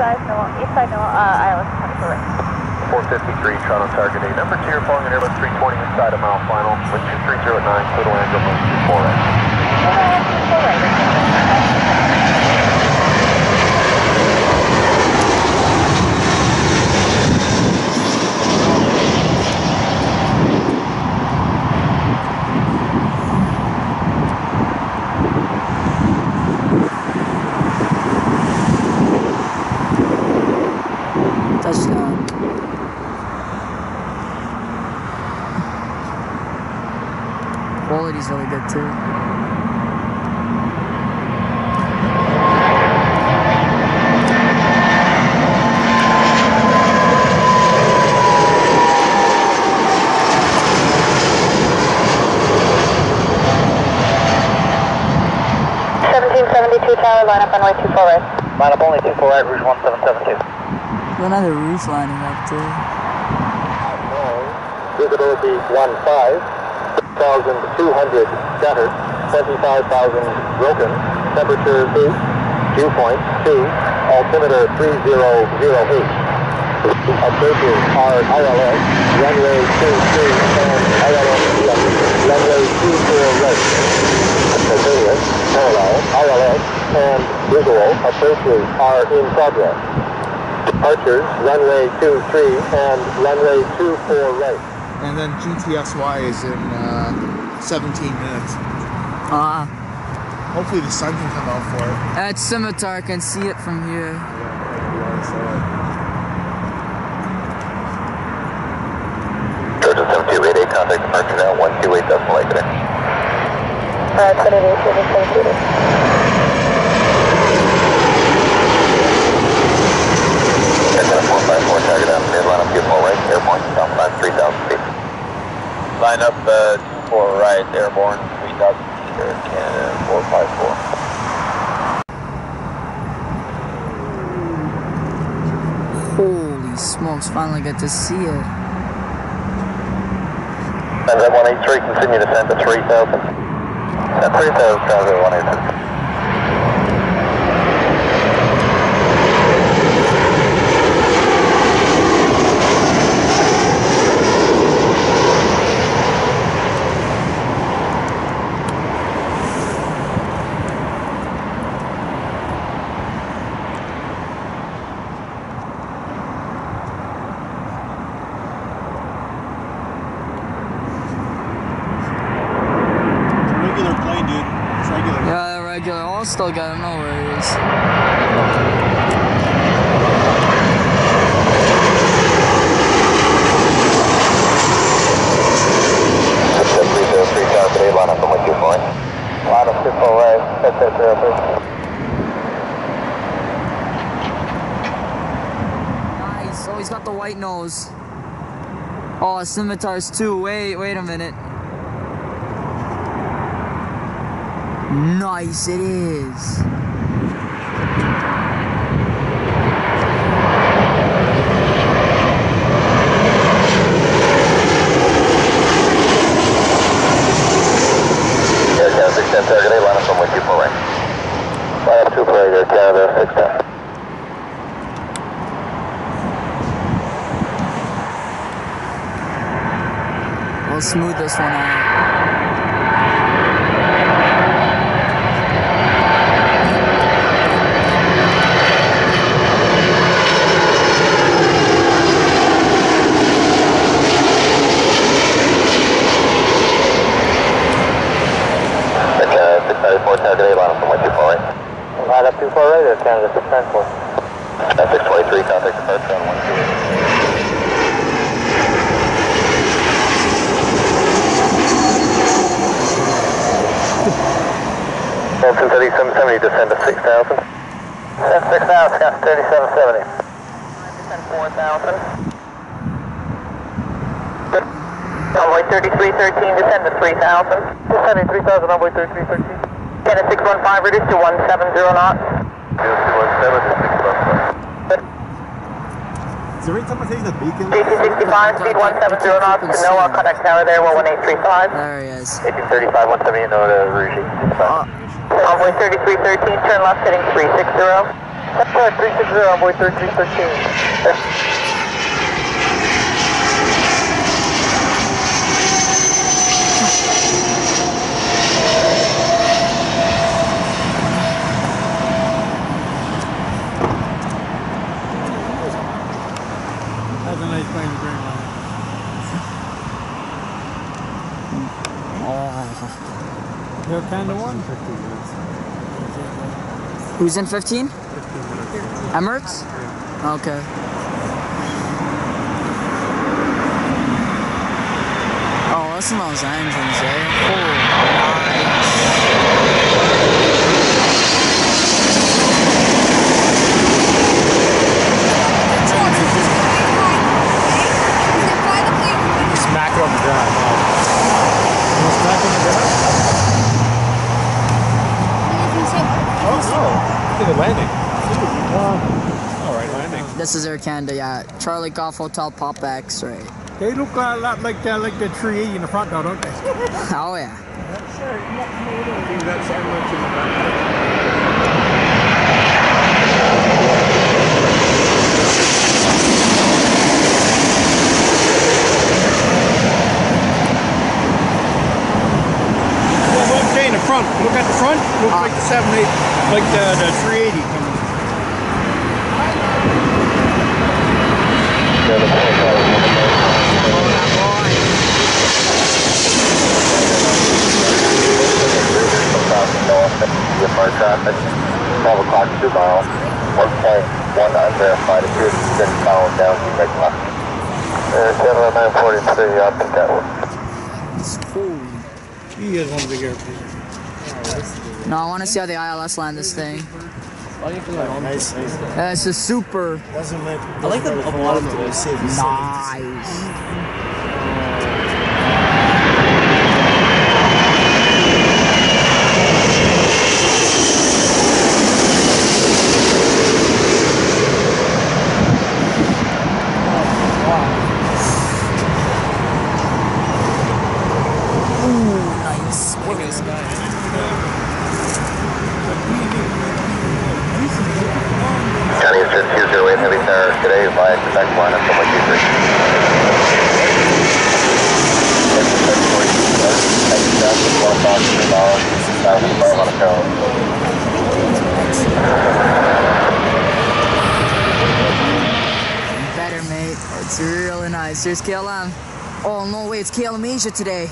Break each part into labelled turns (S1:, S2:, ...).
S1: side, no, east side, no, uh, ILS 24
S2: 453, Toronto target A. Number two, you're following an Airbus 320 inside a mile final. Wind 2309, total angle 124 right.
S1: Okay, 24 right.
S3: Touchdown. Quality's really good too.
S1: Seventeen seventy-two tower, line up runway two four right.
S2: Line up only 24 right, Rouge 1772.
S3: Another roof lining up too.
S2: Visibility 15, 6,200 scattered, 25,000 broken, temperature 8, dew point 2, altimeter 3008. Approaches are ILS, runway 23 and ILS, runway 24 right. Continuous, parallel, ILS, and visual approaches are in progress. Departures, runway 23 and runway 24 right
S4: and then GTSY is in uh, 17 minutes.
S3: Ah.
S4: Hopefully the sun can come out for it.
S3: At it's scimitar, I can see it from here.
S2: Yeah, Georgia 7288, contact departure now, 128 decimal exit.
S1: Uh, 28,
S2: 28, 28. Airborne, 3,000 feet, Air Canada 454.
S3: Holy smokes, finally get to see it.
S2: Send at 183, continue to send to 3,000. Send 3,000, transit 183.
S4: Regular.
S3: Still got him, no worries.
S2: That's 303, target A, line up on 124. Line up 24 right, that's it, 303.
S3: Nice. Oh, he's got the white nose. Oh, scimitars too. Wait, wait a minute. Nice, it is.
S2: Air Canada 610, target A, line up on 124 right. Line up 2 for Air Canada 610.
S3: We'll smooth this one out.
S2: Air Canada 694, target A, line up on 124 right. Line up 24 right, Air Canada 694. At 623, contact departure on 128. Wilson 3770, descend to 6,000. Descend 6,000, Scott 3770. Descend 4,000.
S1: Envoy 3313, descend to 3000.
S2: Descending 3,000, envoy 3313.
S1: Canada 615, reduce to 170 knots.
S2: 0217 to 615.
S4: Is there any time I take the beacon?
S1: JT65, speed 170 knots to NOAA, contact tower there, 11835.
S3: There he is.
S2: 1835, 170, no to Rouge.
S3: Oh, uh,
S1: Envoy 3313, turn left heading 360. That's right, 360 on board 3313.
S5: That's a nice plane to bring on.
S3: Oh.
S5: You have Panda 1?
S3: Who's in 15? Emirates? Okay. Oh, to those engines, eh? Oh, nice.
S5: Smack it on the ground. You smack on the ground? Oh, no. Look at the landing. All right, landing.
S3: This is Air Canada, yeah. Charlie Golf Hotel Pop X, right?
S5: They look a lot like uh, like the 380 in the front though, don't they?
S3: Oh, yeah.
S5: That's much in the. Well, what I'm the front. Look at the front. Looks like the 78, like the, the 380 coming.
S3: Oh, that boy.
S2: Car traffic, 12 o'clock, 2 miles, 1.1 unverified, appears to have been followed down to make left. Uh, Chandler 943, up and down.
S3: It's cool.
S5: He is one big airplane.
S3: No, I want to see how the ILS land this thing.
S6: Nice.
S3: Uh, it's a super
S6: Doesn't let.
S7: I like the, a lot of the
S6: Nice.
S3: nice. Ooh, nice.
S2: County is 208 heavy tower today via Quebec line up from like you
S3: Better, mate. It's really nice. Here's KLM. Oh, no way. It's KLM Asia today.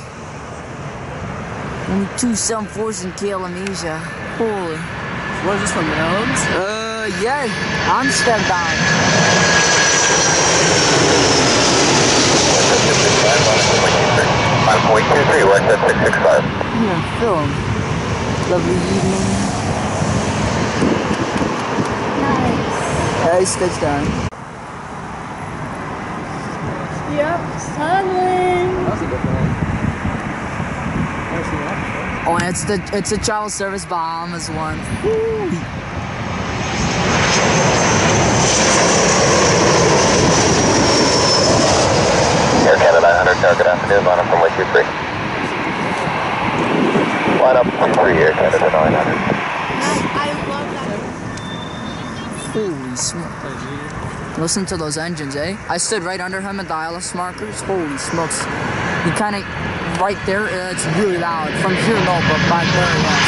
S3: Only two 7-4s in KLM Asia. Holy.
S7: What is this from the Netherlands?
S3: Uh, yeah. Amsterdam.
S2: Five point two three, west at six six five.
S3: Yeah, film. Lovely evening. Nice. Hey, stitch down.
S8: Yep, tunneling.
S3: Oh, and it's the it's a travel service bomb as one.
S2: Air Canada 900, target afternoon, line up from Lake 23. Line up 23, Air Canada 900.
S8: I love that.
S3: Holy smoke. Listen to those engines, eh? I stood right under him at the ILS markers. Holy smokes. He kind of, right there, uh, it's really loud. From here, no, but back there, yes.